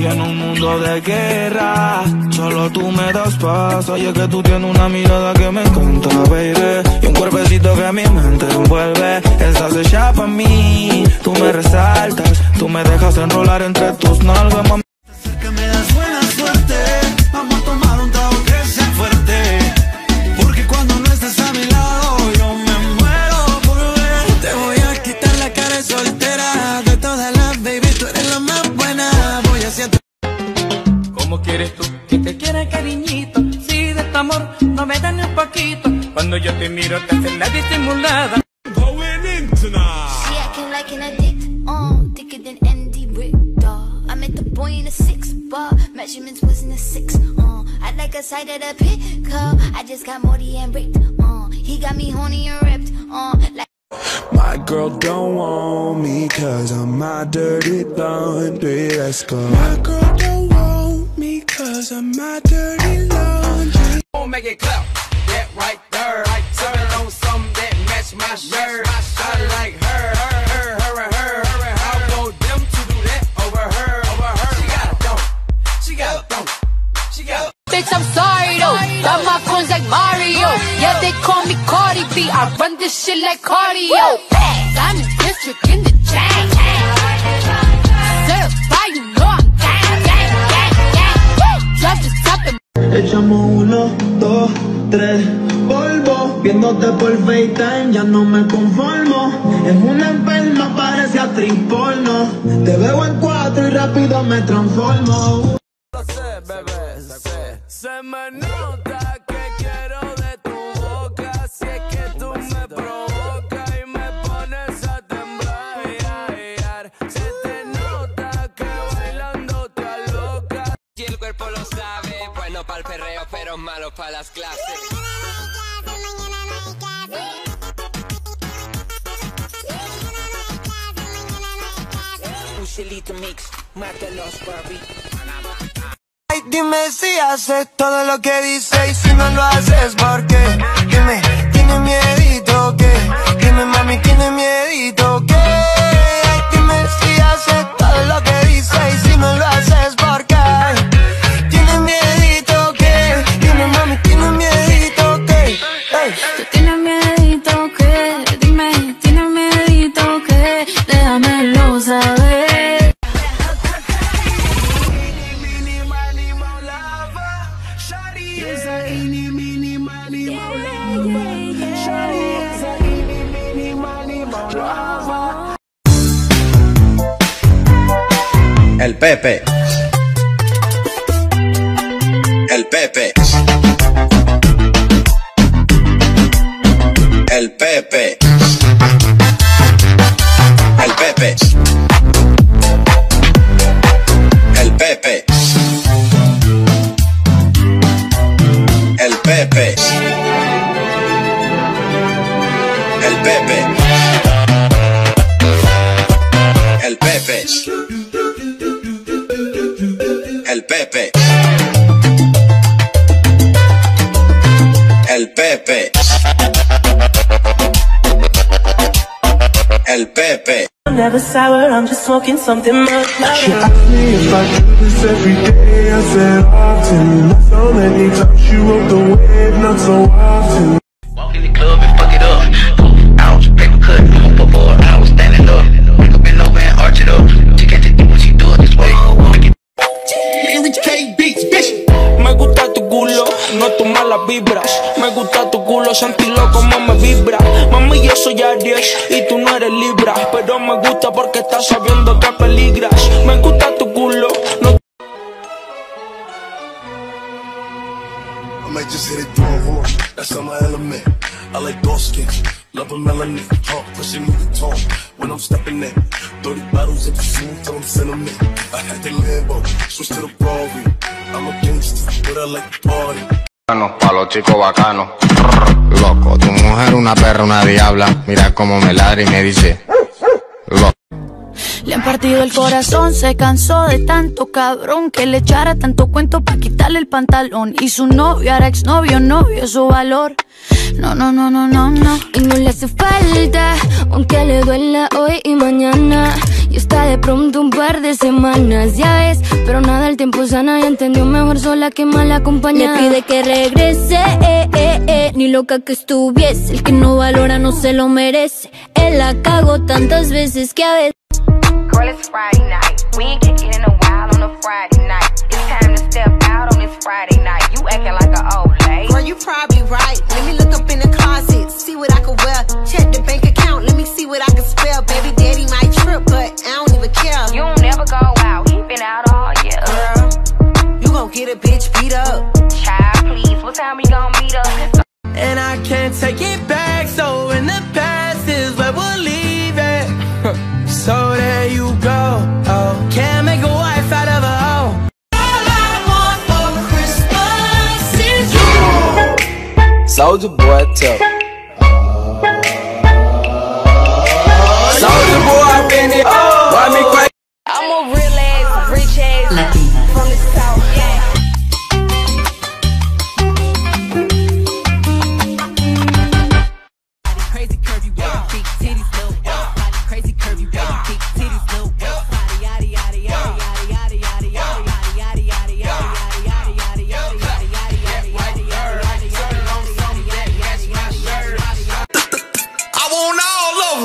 Y en un mundo de guerra, solo tú me das paz. Oye, que tú tienes una mirada que me encanta, baby. Y un cuerpecito que mi mente envuelve. Estás hecha para mí, tú me resaltas. Tú me dejas enrolar entre tus nalgas, mami. a te miro te haces la disimulada. She acting like an addict, uh, thicker than Andy Richter. I met the boy in a six bar, measurements wasn't a six, uh. I like a side of the pickle, I just got Morty and ripped, uh. He got me horny and ripped, uh, like. My girl don't want me cause I'm my dirty laundry. Let's go. My girl don't want me cause I'm my dirty laundry. Don't make it clap, that right my shirt. I like her, her, her, her, and her. I want them to do that over her, over her. She got a don't, she got a don't, she got a Bitch, I'm sorry though. Got my coins like Mario. Yeah, they call me Cardi B. I run this shit like cardio. I'm in district in the chain. Certified, you know I'm gang, gang, gang, gang. Woo! Drop the top and Echamos uno, dos, tres, polvo. Viéndote por FaceTime ya no me conformo. Es una enferma, parece actriz porno. Te veo en cuatro y rápido me transformo. Se me nota que quiero de tu boca. Si es que tú me provocas y me pones a temblar. Se te nota que bailando te aloca. Si el cuerpo lo sabe, bueno para el perreo, pero malo para las clases. Ay, dime si haces todo lo que dices y si no lo haces, ¿por Pepe. El Pepe. El Pepe. El Pepe. Pepe. El Pepe. Never sour, I'm just smoking something much She louder. asked me if I do this every day. I said often. Not so many times she rode the wave, not so often. Walk in the club and fuck it up. Estás sabiendo que peligras. Me gusta tu culo, no I might just hit it through a. That's on my element. I like dark skin, love a melanin. Talk, pushing me the talk when I'm stepping in. 30 bottles of perfume till I'm sentiment. I had the Lambo, switch to the Ferrari. I'm a gangster, but I like to party. Pa' los chicos bacanos. Loco, tu mujer una perra, una diabla. Mira cómo me ladra y me dice. Loco. Le han partido el corazón, se cansó de tanto cabrón que le echara tanto cuento para quitarle el pantalón. Y su novio, ahora exnovio, no vio su valor. No, no, no, no, no, no. Y no le hace falta, aunque le duela hoy y mañana. Y está de pronto un par de semanas, ya ves. Pero nada, el tiempo sana y entendió mejor sola que mal acompañada. Le pide que regrese, eh, eh, eh. Ni loca que estuviese. El que no valora no se lo merece. Él la cago tantas veces que a veces. Girl, it's Friday night. We ain't kicked in a while on a Friday night. It's time to step out on this Friday night. You acting like an old lady. Girl, you probably right. Let me look up in the closet, see what I can wear. Check the bank account, let me see what I can spell. Baby daddy might trip, but I don't even care. You don't never go out. He been out all year. Girl, you gon' get a bitch beat up. Child, please. What time we gon' meet up? And I can't take it back, so in All the boy.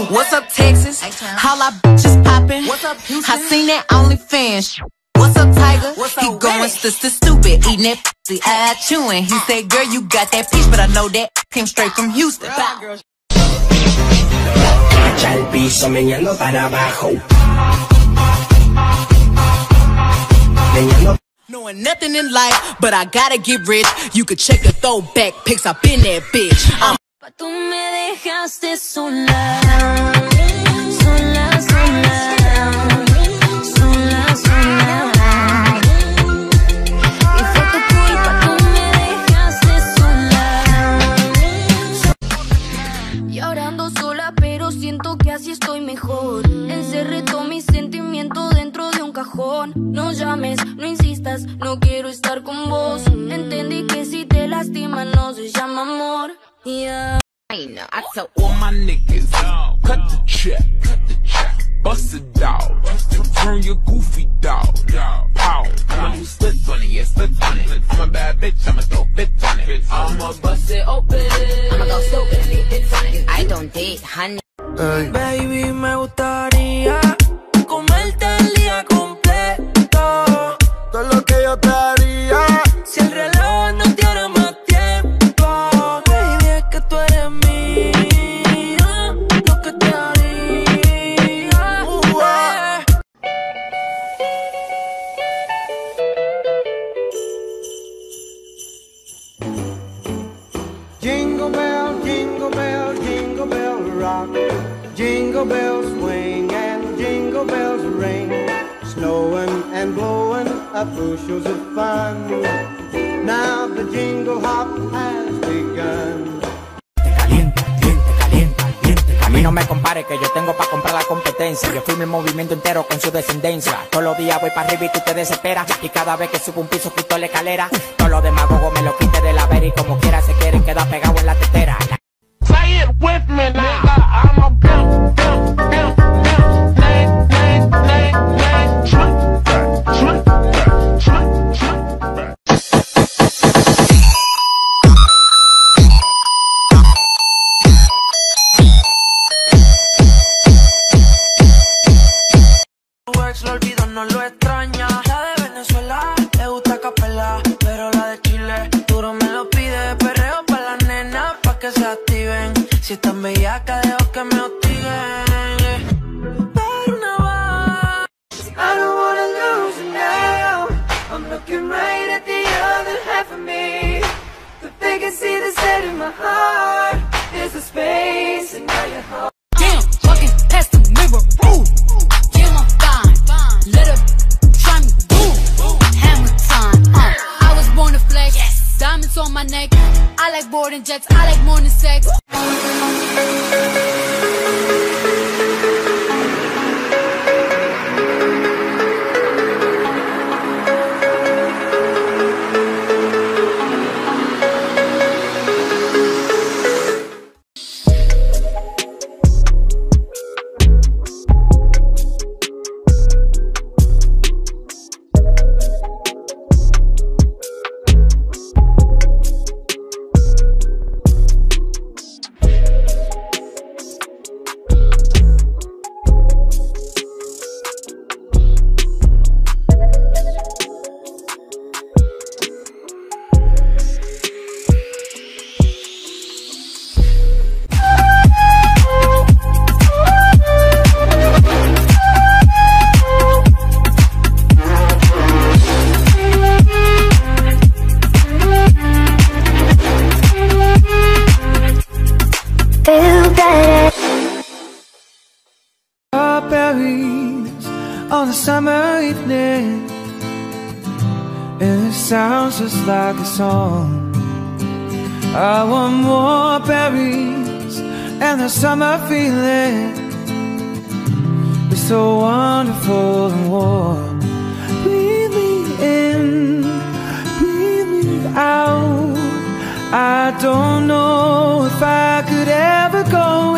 What's up, Texas? How I bitches poppin'? What's up, Houston? I seen that OnlyFans. What's up, Tiger? he going sister stupid, eating that pussy, eye chewing. He said, girl, you got that peach, but I know that came straight from Houston. Echa el piso meneando para abajo. Meneando Knowing nothing in life, but I gotta get rich. You could check the throwback pics, I've been that bitch. I'm Tú me dejaste sola, sola, sola, sola, sola. Y fue tu culpa, tú me dejaste sola. Llorando sola, pero siento que así estoy mejor. Encerré todo mi sentimiento dentro de un cajón. No llames, no insistas, no quiero estar Yeah. I tell all my niggas, cut the check, cut the check, bust it down, turn your goofy dog, pow, I'ma do split on it, yeah, split on it. I'm a bad bitch, I'ma throw bits on it. I'ma bust it open, I'ma go stupid and on it. I don't date, honey. Baby, bushels of fun. Now the jingle hop has begun. A mí no me compare que yo tengo para comprar la competencia. Yo firmo el movimiento entero con su descendencia. Todos los días voy para arriba y tú te desesperas. Y cada vez que subo un piso quito la escalera. Todos los demagogos me lo quite de la vera y como quiera se quieren quedar pegados en la tetera. Say it with me now. diamonds on my neck. I like boarding jets, I like morning sex. It sounds just like a song. I want more berries and the summer feeling It's so wonderful and warm. Breathe me in, breathe me out. I don't know if I could ever go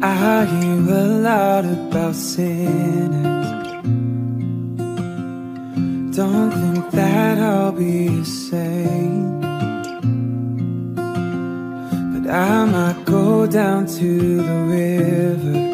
I hear a lot about sinners. Don't think that I'll be the same. But I might go down to the river